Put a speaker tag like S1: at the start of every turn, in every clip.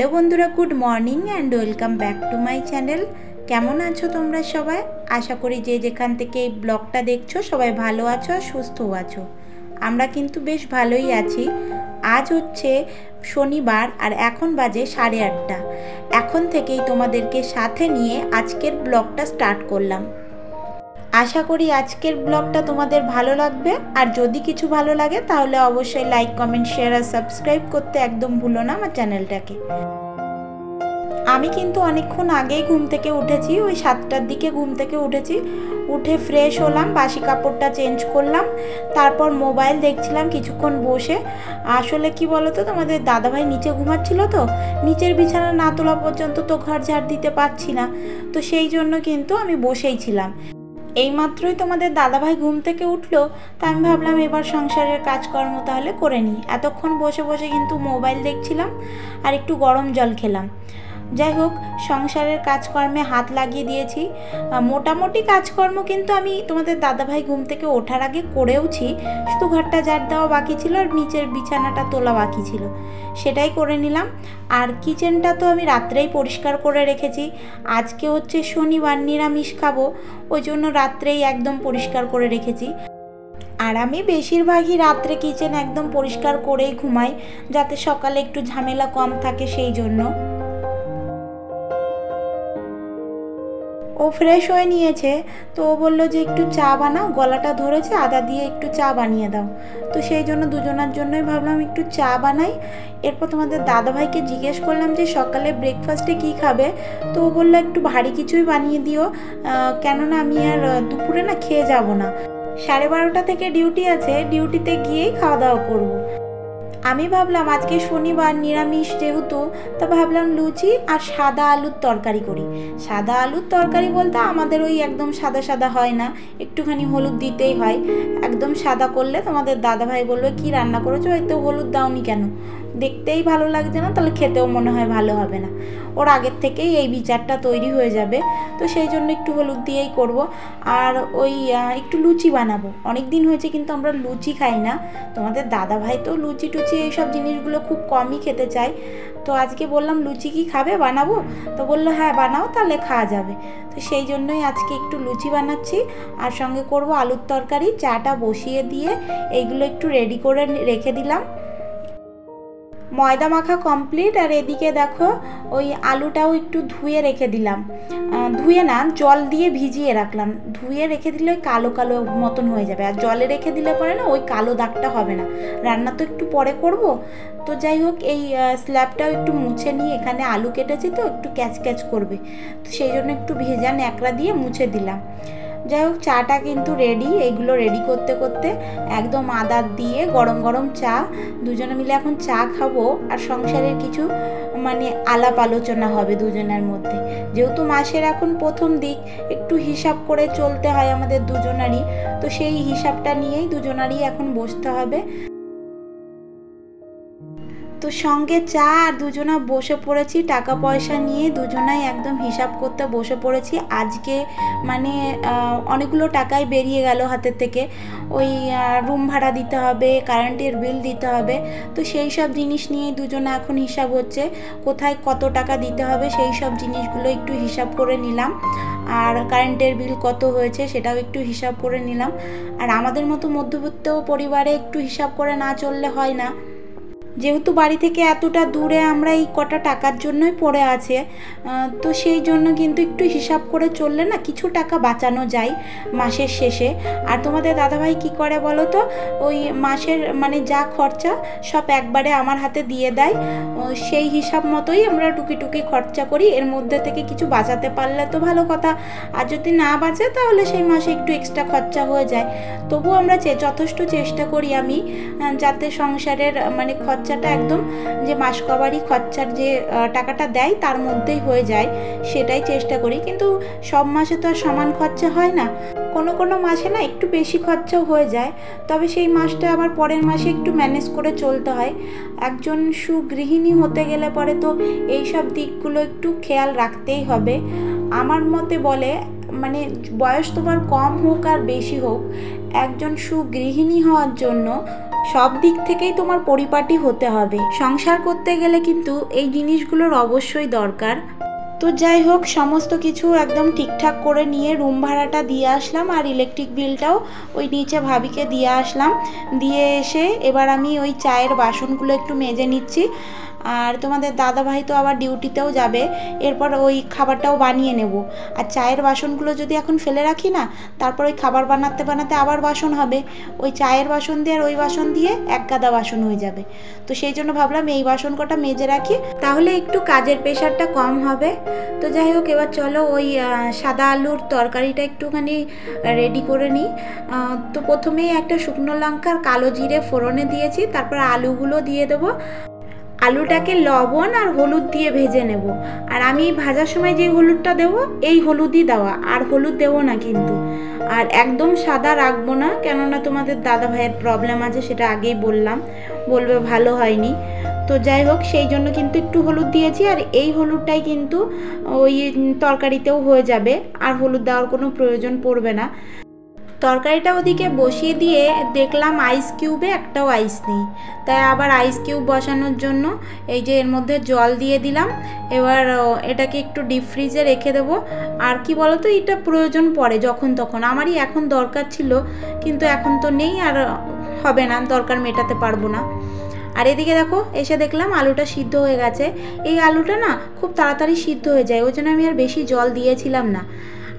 S1: Hello বন্ধুরা, good morning and welcome back to my channel. কেমন আছো তোমরা সবাই? আশা করি যে যেখান থেকে এই ব্লগটা দেখছ, সবাই ভালো আছো আর সুস্থও আছো। আমরা কিন্তু বেশ ভালোই আছি। আজ হচ্ছে শনিবার আর এখন বাজে সাড়ে আটটা। এখন থেকেই তোমাদেরকে সাথে নিয়ে আজকের ব্লগটা স্টার্ট করলাম। আশা করি আজকের ব্লগটা তোমাদের ভালো লাগবে। আর যদি কিছু ভালো লাগে, তাহলে অবশ্যই লাইক, কমেন্ট, শেয়ার আর সাবস্ক্রাইব করতে একদম ভুলো না আমার চ্যানেলটাকে। আমি কিন্তু অনেকক্ষণ আগেই ঘুম থেকে উঠেছি, ওই সাতটার দিকে ঘুম থেকে উঠেছি। উঠে ফ্রেশ হলাম, বাসি কাপড়টা চেঞ্জ করলাম, তারপর মোবাইল দেখছিলাম কিছুক্ষণ বসে। আসলে কি বলতো, তোমাদের দাদাভাই নিচে ঘুমাচ্ছিল তো, নিচের বিছানা না তোলা পর্যন্ত তো ঘর ঝাড় দিতে পারছি না, তো সেই জন্য কিন্তু আমি বসেই ছিলাম। এইমাত্রই তোমাদের দাদাভাই ঘুম থেকে উঠল, তা আমি ভাবলাম এবার সংসারের কাজকর্ম তাহলে করে নিই। এতক্ষণ বসে বসে কিন্তু মোবাইল দেখছিলাম, আর একটু গরম জল খেলাম। যাই হোক, সংসারের কাজকর্মে হাত লাগিয়ে দিয়েছি। মোটামুটি কাজকর্ম কিন্তু আমি তোমাদের দাদাভাই ঘুম থেকে ওঠার আগে করেওছি। শুধু ঘরটা ঝাড় দেওয়া বাকি ছিল আর নিচের বিছানাটা তোলা বাকি ছিল। সেটাই করে নিলাম। আর কিচেনটা তো আমি রাত্রেই পরিষ্কার করে রেখেছি। আজকে হচ্ছে শনিবার নিরামিষ খাব, ওই জন্য রাত্রেই একদম পরিষ্কার করে রেখেছি। আর আমি বেশিরভাগই রাত্রে কিচেন একদম পরিষ্কার করেই ঘুমাই, যাতে সকালে একটু ঝামেলা কম থাকে সেই জন্য। ও ফ্রেশ হয়ে নিয়েছে। তো ও বলল যে একটু চা বানাও, গলাটা ধরেছে, আদা দিয়ে একটু চা বানিয়ে দাও। তো সেই জন্য দুজনার জন্যই ভাবলাম একটু চা বানাই। এরপর তোমাদের দাদাভাইকে জিজ্ঞেস করলাম যে সকালে ব্রেকফাস্টে কি খাবে? তো ও বলল একটু ভারী কিছুই বানিয়ে দিও। কেননা আমি আর দুপুরে না খেয়ে যাব না। সাড়ে বারোটা থেকে ডিউটি আছে। ডিউটিতে গিয়েই খাওয়া দাওয়া করব। আমি ভাবলাম আজকে শনিবার নিরামিষ যেহেতু, তা ভাবলাম লুচি আর সাদা আলুর তরকারি করি। সাদা আলুর তরকারি বলতে আমাদের ওই একদম সাদা সাদা হয় না, একটুখানি হলুদ দিতেই হয়। একদম সাদা করলে তোমাদের দাদাভাই বলবে, কি রান্না করেছ? হয়তো হলুদ দাওনি কেন? দেখতেই ভালো লাগছে না, তাহলে খেতেও মনে হয় ভালো হবে না। ওর আগের থেকেই এই বিচারটা তৈরি হয়ে যাবে, তো সেই জন্য একটু হলুদ দিয়েই করব। আর ওই একটু লুচি বানাবো। অনেক দিন হয়েছে কিন্তু আমরা লুচি খাই না। তোমাদের দাদা ভাই তো লুচি টুচি এইসব জিনিসগুলো খুব কমই খেতে চায়। তো আজকে বললাম, লুচি কি খাবে? বানাবো? তো বলল হ্যাঁ বানাও, তাহলে খাওয়া যাবে। তো সেই জন্যই আজকে একটু লুচি বানাচ্ছি। আর সঙ্গে করব আলুর তরকারি, চাটা বসিয়ে দিয়ে এইগুলো একটু রেডি করে রেখে দিলাম। ময়দা মাখা কমপ্লিট আর এদিকে দেখো ওই আলুটাও একটু ধুয়ে রেখে দিলাম। ধুয়ে না, জল দিয়ে ভিজিয়ে রাখলাম। ধুয়ে রেখে দিলে ওই কালো কালো মতন হয়ে যাবে। আর জলে রেখে দিলে পরে না ওই কালো দাগটা হবে না। রান্না তো একটু পরে করব। তো যাই হোক, এই স্ল্যাবটাও একটু মুছে নিয়ে এখানে আলু কেটেছি তো, একটু ক্যাচ ক্যাচ করবে। তো সেই জন্য একটু ভেজা ন্যাকড়া দিয়ে মুছে দিলাম। যাই হোক, চাটা কিন্তু রেডি এইগুলো রেডি করতে করতে একদম আদার দিয়ে গরম গরম চা, দুজনে মিলে এখন চা খাব আর সংসারের কিছু মানে আলাপ আলোচনা হবে দুজনের মধ্যে। যেহেতু মাসের এখন প্রথম দিক, একটু হিসাব করে চলতে হয় আমাদের দুজনারই, তো সেই হিসাবটা নিয়েই দুজনারই এখন বসতে হবে। তো সঙ্গে চা আর দুজনা বসে পড়েছি, টাকা পয়সা নিয়ে দুজনাই একদম হিসাব করতে বসে পড়েছি। আজকে মানে অনেকগুলো টাকাই বেরিয়ে গেল হাতের থেকে। ওই রুম ভাড়া দিতে হবে কারেন্টের বিল দিতে হবে। তো সেই সব জিনিস নিয়েই দুজনে এখন হিসাব হচ্ছে, কোথায় কত টাকা দিতে হবে সেই সব জিনিসগুলো একটু হিসাব করে নিলাম। আর কারেন্টের বিল কত হয়েছে সেটাও একটু হিসাব করে নিলাম। আর আমাদের মতো মধ্যবিত্ত পরিবারে একটু হিসাব করে না চললে হয় না। যেহেতু বাড়ি থেকে এতটা দূরে আমরা এই কটা টাকার জন্যই পড়ে আছে তো সেই জন্য কিন্তু একটু হিসাব করে চললে না কিছু টাকা বাঁচানো যায় মাসের শেষে। আর তোমাদের দাদাভাই কি করে বলো তো? ওই মাসের মানে যা খরচা সব একবারে আমার হাতে দিয়ে দেয়। সেই হিসাব মতোই আমরা টুকি টুকি খরচা করি। এর মধ্যে থেকে কিছু বাঁচাতে পারলে তো ভালো কথা। আর যদি না বাঁচে তাহলে সেই মাসে একটু এক্সট্রা খরচা হয়ে যায়। তবু আমরা যথেষ্ট চেষ্টা করি আমি যাতে সংসারের মানে খরচা খরচাটা একদম যে মাস কবারই খরচার যে টাকাটা দেয় তার মধ্যেই হয়ে যায়, সেটাই চেষ্টা করি। কিন্তু সব মাসে তো আর সমান খরচা হয় না। কোনো কোনো মাসে না একটু বেশি খরচাও হয়ে যায়। তবে সেই মাসটা আবার পরের মাসে একটু ম্যানেজ করে চলতে হয়। একজন সুগৃহিণী হতে গেলে পরে তো এই সব দিকগুলো একটু খেয়াল রাখতেই হবে। আমার মতে বলে মানে বয়স তোমার কম হোক আর বেশি হোক, একজন সুগৃহিণী হওয়ার জন্য সব দিক থেকেই তোমার পরিপাটি হতে হবে। সংসার করতে গেলে কিন্তু এই জিনিসগুলোর অবশ্যই দরকার। তো যাই হোক, সমস্ত কিছু একদম ঠিকঠাক করে নিয়ে রুম ভাড়াটা দিয়ে আসলাম আর ইলেকট্রিক বিলটাও ওই নিচে ভাবিকে দিয়ে আসলাম। দিয়ে এসে এবার আমি ওই চায়ের বাসনগুলো একটু মেজে নিচ্ছি। আর তোমাদের দাদাভাই তো আবার ডিউটিতেও যাবে, এরপর ওই খাবারটাও বানিয়ে নেব। আর চায়ের বাসনগুলো যদি এখন ফেলে রাখি না, তারপর ওই খাবার বানাতে বানাতে আবার বাসন হবে। ওই চায়ের বাসন দিয়ে আর ওই বাসন দিয়ে এক গাদা বাসন হয়ে যাবে। তো সেই জন্য ভাবলাম এই বাসন কটা মেজে রাখি, তাহলে একটু কাজের প্রেশারটা কম হবে। তো যাই হোক, এবার চলো ওই সাদা আলুর তরকারিটা একটুখানি রেডি করে নিই। তো প্রথমেই একটা শুকনো লঙ্কার কালো জিরে ফোড়নে দিয়েছি, তারপর আলুগুলো দিয়ে দেবো। আলুটাকে লবণ আর হলুদ দিয়ে ভেজে নেব। আর আমি ভাজার সময় যে হলুদটা দেব, এই হলুদই দেওয়া। আর হলুদ দেবো না কিন্তু। আর একদম সাদা রাখব না, কেননা তোমাদের দাদা ভাইয়ের প্রবলেম আছে, সেটা আগেই বললাম। বলবে ভালো হয়নি। তো যাই হোক, সেই জন্য কিন্তু একটু হলুদ দিয়েছি। আর এই হলুদটাই কিন্তু ওই তরকারিতেও হয়ে যাবে। আর হলুদ দেওয়ার কোনো প্রয়োজন পড়বে না। তরকারিটা ওদিকে বসিয়ে দিয়ে দেখলাম আইস কিউবে একটাও আইস নেই। তাই আবার আইস কিউব বসানোর জন্য এই যে এর মধ্যে জল দিয়ে দিলাম। এবার এটাকে একটু ডিপ ফ্রিজে রেখে দেবো। আর কি বলতো, এটা প্রয়োজন পড়ে যখন তখন। আমারই এখন দরকার ছিল, কিন্তু এখন তো নেই আর হবে না, দরকার মেটাতে পারব না। আর এদিকে দেখো, এসে দেখলাম আলুটা সিদ্ধ হয়ে গেছে। এই আলুটা না খুব তাড়াতাড়ি সিদ্ধ হয়ে যায়, ওই জন্য আমি আর বেশি জল দিয়েছিলাম না।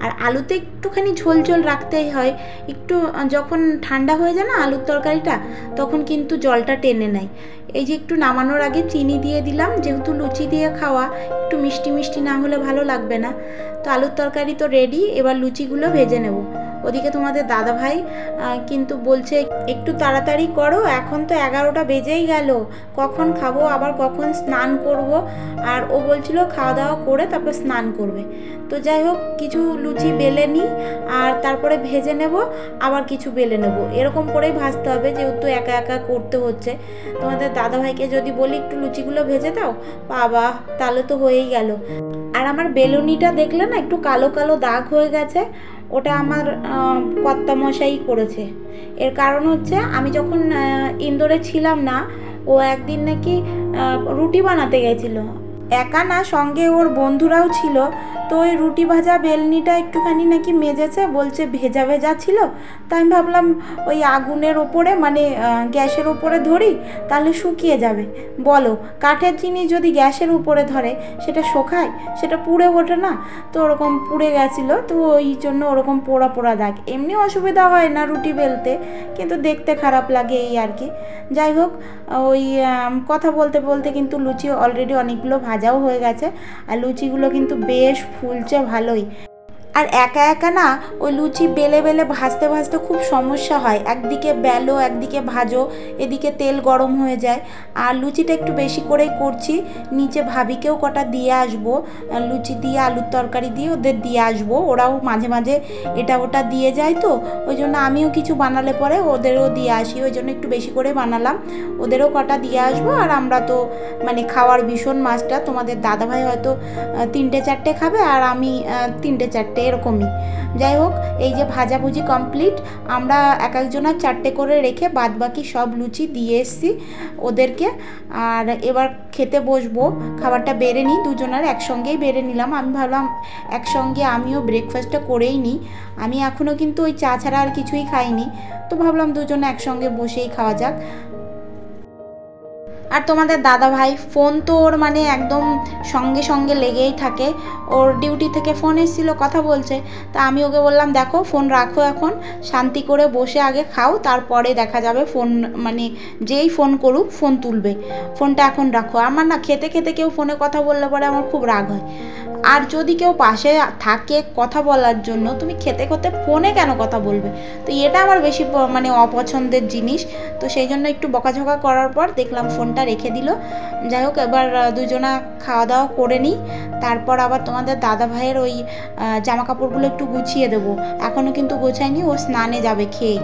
S1: আর আলুতে একটুখানি ঝোল ঝোল রাখতেই হয়। একটু যখন ঠান্ডা হয়ে যায় না আলুর তরকারিটা, তখন কিন্তু জলটা টেনে নেয়। এই যে একটু নামানোর আগে চিনি দিয়ে দিলাম, যেহেতু লুচি দিয়ে খাওয়া, একটু মিষ্টি মিষ্টি না হলে ভালো লাগবে না। তো আলুর তরকারি তো রেডি এবার লুচিগুলো ভেজে নেব। ওদিকে তোমাদের দাদা ভাই কিন্তু বলছে, একটু তাড়াতাড়ি করো, এখন তো এগারোটা বেজেই গেল। কখন খাব, আবার কখন স্নান করব? আর ও বলছিল, খাওয়া দাওয়া করে তারপর স্নান করবে। তো যাই হোক, কিছু লুচি বেলে নিই আর তারপরে ভেজে নেব, আবার কিছু বেলে নেব। এরকম করেই ভাজতে হবে, যেহেতু একা একা করতে হচ্ছে। তোমাদের দাদাভাইকে যদি বলি, একটু লুচিগুলো ভেজে দাও? বাবা, তাহলে তো হয়েই গেল। আর আমার বেলুনিটা দেখলে না একটু কালো কালো দাগ হয়ে গেছে, ওটা আমার কর্তা মশাই করেছে। এর কারণ হচ্ছে আমি যখন ইন্দোরে ছিলাম না, ও একদিন নাকি রুটি বানাতে গেছিল। একা না সঙ্গে ওর বন্ধুরাও ছিল তো ওই রুটি ভাজা বেলনিটা একটুখানি নাকি মেজেছে, বলছে ভেজা ভেজা ছিল, তাই আমি ভাবলাম ওই আগুনের ওপরে মানে গ্যাসের ওপরে ধরি, তাহলে শুকিয়ে যাবে। বলো, কাঠের জিনিস যদি গ্যাসের উপরে ধরে, সেটা শোকায়? সেটা পুড়ে ওঠে না? তো ওরকম পুড়ে গেছিল, তো ওই জন্য ওরকম পোড়া পোড়া দাগ। এমনি অসুবিধা হয় না রুটি বেলতে, কিন্তু দেখতে খারাপ লাগে এই আর কি। যাই হোক, ওই কথা বলতে বলতে কিন্তু লুচি অলরেডি অনেকগুলো ভাজাও হয়ে গেছে, আর লুচিগুলো কিন্তু বেশ ফুলছে ভালোই। আর একা একা না ওই লুচি বেলে বেলে ভাজতে ভাজতে খুব সমস্যা হয়। একদিকে বেলো, একদিকে ভাজো, এদিকে তেল গরম হয়ে যায়। আর লুচিটা একটু বেশি করেই করছি। নিচে ভাবিকেও কটা দিয়ে আসব। লুচি দিয়ে, আলুর তরকারি দিয়ে ওদের দিয়ে আসব। ওরাও মাঝে মাঝে এটা ওটা দিয়ে যায় তো, ওই জন্য আমিও কিছু বানালে পরে ওদেরও দিয়ে আসি। ওই জন্য একটু বেশি করে বানালাম। ওদেরও কটা দিয়ে আসব। আর আমরা তো মানে খাওয়ার ভীষণ মাছটা। তোমাদের দাদাভাই হয়তো তিনটে চারটে খাবে আর আমি তিনটে চারটে এরকমই। যাই হোক, এই যে ভাজাভুজি কমপ্লিট আমরা এক একজনের চারটে করে রেখে বাদ বাকি সব লুচি দিয়ে এসছি ওদেরকে। আর এবার খেতে বসবো, খাবারটা বেড়ে নিই, দুজনের একসঙ্গেই বেড়ে নিলাম। আমি ভাবলাম একসঙ্গে আমিও ব্রেকফাস্টটা করেই নিই। আমি এখনও কিন্তু ওই চা ছাড়া আর কিছুই খাইনি। তো ভাবলাম দুজনে একসঙ্গে বসেই খাওয়া যাক। আর তোমাদের দাদা ভাই ফোন তো ওর মানে একদম সঙ্গে সঙ্গে লেগেই থাকে। ওর ডিউটি থেকে ফোন এসেছিল, কথা বলছে। তা আমি ওকে বললাম, দেখো ফোন রাখো এখন। শান্তি করে বসে আগে খাও, তারপরে দেখা যাবে ফোন মানে যেই ফোন করুক ফোন তুলবে। ফোনটা এখন রাখো। আমার না খেতে খেতে কেউ ফোনে কথা বললে পরে আমার খুব রাগ হয়। আর যদি কেউ পাশে থাকে কথা বলার জন্য, তুমি খেতে খেতে ফোনে কেন কথা বলবে? তো এটা আমার বেশি মানে অপছন্দের জিনিস। তো সেই জন্য একটু বকাঝকা করার পর দেখলাম ফোনটা ফোনটা রেখে দিল। যাই হোক, এবার দুজনা খাওয়া দাওয়া করে নিই। তারপর আবার তোমাদের দাদা ভাইয়ের ওই জামা কাপড়গুলো একটু গুছিয়ে দেবো। এখনও কিন্তু গোছায়নি, ও স্নানে যাবে খেয়ে।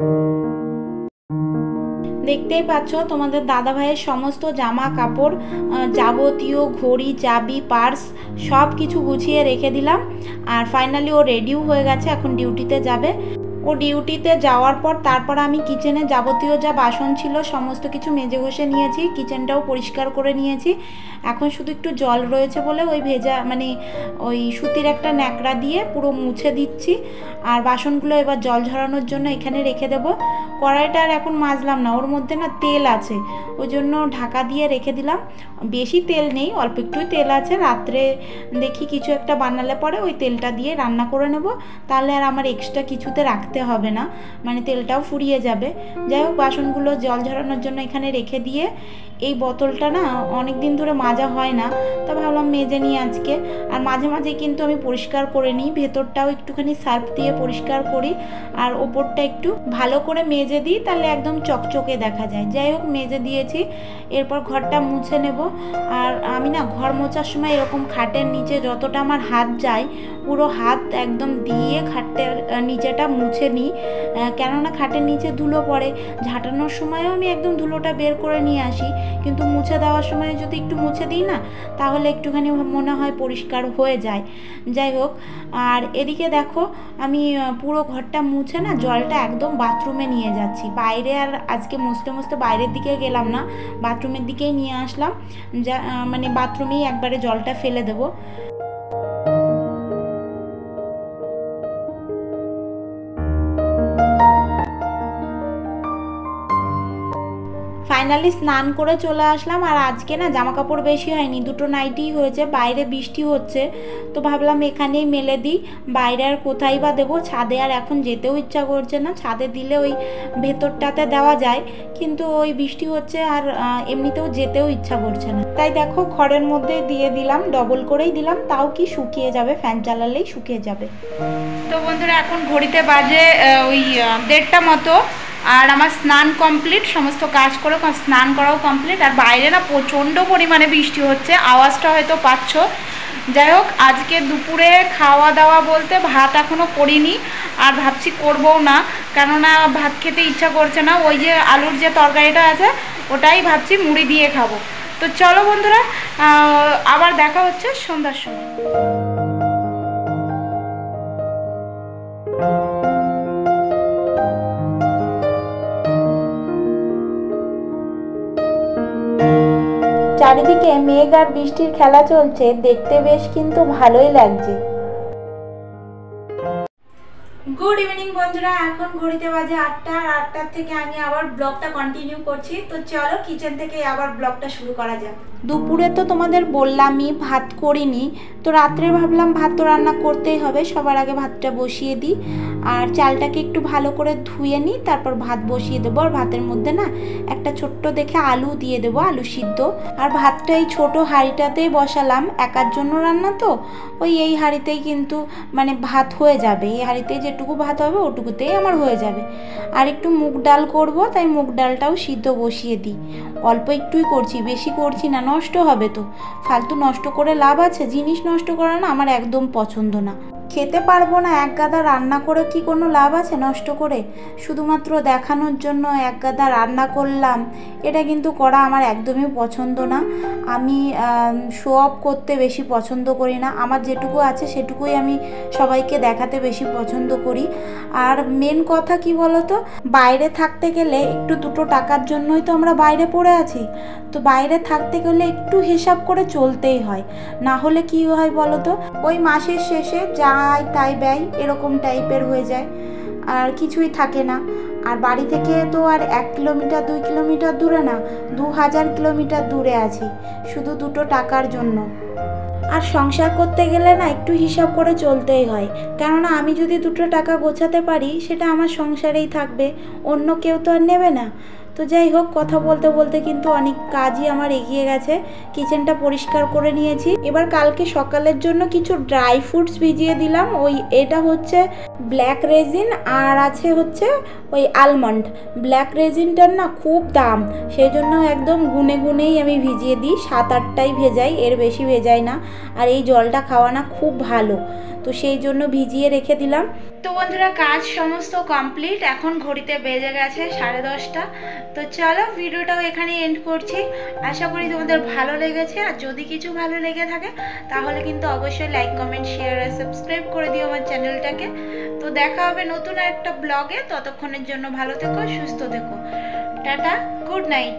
S1: thank you দেখতেই পাচ্ছ, তোমাদের দাদা ভাইয়ের সমস্ত জামা কাপড় যাবতীয় ঘড়ি, চাবি, পার্স সব কিছু গুছিয়ে রেখে দিলাম। আর ফাইনালি ও রেডিও হয়ে গেছে, এখন ডিউটিতে যাবে। ও ডিউটিতে যাওয়ার পর তারপর আমি কিচেনে যাবতীয় যা বাসন ছিল সমস্ত কিছু মেজে ঘষে নিয়েছি, কিচেনটাও পরিষ্কার করে নিয়েছি। এখন শুধু একটু জল রয়েছে বলে ওই ভেজা মানে ওই সুতির একটা ন্যাকড়া দিয়ে পুরো মুছে দিচ্ছি। আর বাসনগুলো এবার জল ঝরানোর জন্য এখানে রেখে দেব। কড়াইটা আর এখন মাজলাম না, ওর মধ্যে না তেল আছে, ওই জন্য ঢাকা দিয়ে রেখে দিলাম। বেশি তেল নেই, অল্প একটুই তেল আছে। রাত্রে দেখি কিছু একটা বানালে পরে ওই তেলটা দিয়ে রান্না করে নেব। তাহলে আর আমার এক্সট্রা কিছুতে রাখতে হবে না। মানে তেলটাও ফুরিয়ে যাবে। যাই হোক, বাসনগুলো জল ঝরানোর জন্য এখানে রেখে দিয়ে এই বোতলটা না অনেক দিন ধরে মাজা হয় না, তা ভাবলাম মেজে নিই আজকে। আর মাঝে মাঝে কিন্তু আমি পরিষ্কার করে নিই, ভেতরটাও একটুখানি সার্ফ দিয়ে পরিষ্কার করি, আর ওপরটা একটু ভালো করে মেজে দিই, তাহলে একদম চকচকে দেখা যায়। যাই হোক, মেজে দিয়েছি, এরপর ঘরটা মুছে নেব। আর আমি না ঘর মোছার সময় এরকম খাটের নিচে যতটা আমার হাত যায়, পুরো হাত একদম দিয়ে খাটের নিচেটা মুছে নিই। কেননা খাটের নিচে ধুলো পড়ে, ঝাঁটানোর সময়ও আমি একদম ধুলোটা বের করে নিয়ে আসি। কিন্তু মুছে দেওয়ার সময় যদি একটু মুছে দিই না, তাহলে একটুখানি মনে হয় পরিষ্কার হয়ে যায়। যাই হোক, আর এদিকে দেখো, আমি পুরো ঘরটা মুছে না, জলটা একদম বাথরুমে নিয়ে যাচ্ছি। বাইরে আর আজকে মুছতে মুছতে বাইরের দিকে গেলাম না, বাথরুমের দিকেই নিয়ে আসলাম। যা মানে বাথরুমেই একবারে জলটা ফেলে দেবো। ফাইনালি স্নান করে চলে আসলাম। আর আজকে না জামা কাপড় বেশি হয়নি, দুটো নাইটিই হয়েছে, বাইরে বৃষ্টি হচ্ছে। তো ভাবলাম এখানেই মেলে দিই, বাইরে আর কোথায় বা দেবো? ছাদে আর এখন যেতেও ইচ্ছা করছে না, ছাদে দিলে ওই ভেতরটাতে দেওয়া যায়। কিন্তু ওই বৃষ্টি হচ্ছে আর এমনিতেও যেতেও ইচ্ছা করছে না। তাই দেখো খড়ের মধ্যে দিয়ে দিলাম ডবল করেই দিলাম, তাও কি শুকিয়ে যাবে? ফ্যান চালালেই শুকিয়ে যাবে। তো বন্ধুরা, এখন ঘড়িতে বাজে ওই দেড়টা মতো। আর আমার স্নান কমপ্লিট সমস্ত কাজ করে স্নান করাও কমপ্লিট আর বাইরে না প্রচণ্ড পরিমাণে বৃষ্টি হচ্ছে, আওয়াজটা হয়তো পাচ্ছ। যাই হোক, আজকে দুপুরে খাওয়া দাওয়া বলতে ভাত এখনও করিনি, আর ভাবছি করবও না, কেননা ভাত খেতে ইচ্ছা করছে না, ওই যে আলুর যে তরকারিটা আছে, ওটাই ভাবছি মুড়ি দিয়ে খাব। তো চলো বন্ধুরা আবার দেখা হচ্ছে সন্ধ্যার সময়। চারিদিকে মেঘ আর বৃষ্টির খেলা চলছে দেখতে বেশ কিন্তু ভালোই লাগছে। গুড ইভিনিং বন্ধুরা। এখন ঘড়িতে বাজে আটটা, আর আটটার থেকে আমি আবার ব্লগটা কন্টিনিউ করছি। তো চলো কিচেন থেকে আবার ব্লগটা শুরু করা যাক। দুপুরে তো তোমাদের বললামই, ভাত করিনি। তো রাত্রে ভাবলাম ভাত তো রান্না করতেই হবে, সবার আগে ভাতটা বসিয়ে দিই। আর চালটাকে একটু ভালো করে ধুয়ে নিই, তারপর ভাত বসিয়ে দেবো। আর ভাতের মধ্যে না, একটা ছোট্ট দেখে আলু দিয়ে দেবো, আলু সিদ্ধ। আর ভাতটা এই ছোটো হাঁড়িটাতেই বসালাম। একার জন্য রান্না তো, ওই এই হাঁড়িতেই কিন্তু মানে ভাত হয়ে যাবে। এই হাঁড়িতেই যেটুকু ভাত হবে ওটুকুতেই আমার হয়ে যাবে। আর একটু মুগ ডাল করব, তাই মুগ ডালটাও সিদ্ধ বসিয়ে দিই। অল্প একটুই করছি, বেশি করছি না, নষ্ট হবে তো। ফালতু নষ্ট করে লাভ আছে, জিনিস নষ্ট করা না আমার একদম পছন্দ না। খেতে পারব না, এক গাদা রান্না করে কি কোনো লাভ আছে নষ্ট করে? শুধুমাত্র দেখানোর জন্য এক গাদা রান্না করলাম। এটা কিন্তু করা আমার একদমই পছন্দ না। আমি শো অফ করতে বেশি পছন্দ করি না। আমার যেটুকু আছে সেটুকুই আমি সবাইকে দেখাতে বেশি পছন্দ করি। আর মেন কথা কি বলতো? বাইরে থাকতে গেলে একটু দুটো টাকার জন্যই তো আমরা বাইরে পড়ে আছি। তো বাইরে থাকতে গেলে একটু হিসাব করে চলতেই হয়। না হলে কি হয় বলতো? ওই মাসের শেষে যা আয় তাই ব্যয় এরকম টাইপের হয়ে যায়। আর কিছুই থাকে না। আর বাড়ি থেকে তো আর এক কিলোমিটার, দুই কিলোমিটার দূরে না, দু হাজার কিলোমিটার দূরে আছি, শুধু দুটো টাকার জন্য। আর সংসার করতে গেলে না একটু হিসাব করে চলতেই হয়। কেননা আমি যদি দুটো টাকা গোছাতে পারি, সেটা আমার সংসারেই থাকবে, অন্য কেউ তো আর নেবে না। তো যাই হোক, কথা বলতে বলতে কিন্তু অনেক কাজই আমার এগিয়ে গেছে। কিচেনটা পরিষ্কার করে নিয়েছি। এবার কালকে সকালের জন্য কিছু ড্রাই ফ্রুটস ভিজিয়ে দিলাম। ওই এটা হচ্ছে ব্ল্যাক রেজিন আর আছে হচ্ছে ওই আলমন্ড। ব্ল্যাক রেজিনটার না খুব দাম সেই জন্য একদম গুনে গুনেই আমি ভিজিয়ে দিই। সাত আটটাই ভেজাই, এর বেশি ভেজাই না। আর এই জলটা খাওয়া না খুব ভালো। তো সেই জন্য ভিজিয়ে রেখে দিলাম। তো বন্ধুরা, কাজ সমস্ত কমপ্লিট এখন ঘড়িতে বেজে গেছে সাড়ে দশটা। তো চলো, ভিডিওটাও এখানে এন্ড করছি। আশা করি তোমাদের ভালো লেগেছে। আর যদি কিছু ভালো লেগে থাকে, তাহলে কিন্তু অবশ্যই লাইক কমেন্ট শেয়ার আর সাবস্ক্রাইব করে দিও আমার চ্যানেলটাকে। তো দেখা হবে নতুন একটা ব্লগে ততক্ষণের জন্য ভালো থেকো, সুস্থ থেকো। Tata good night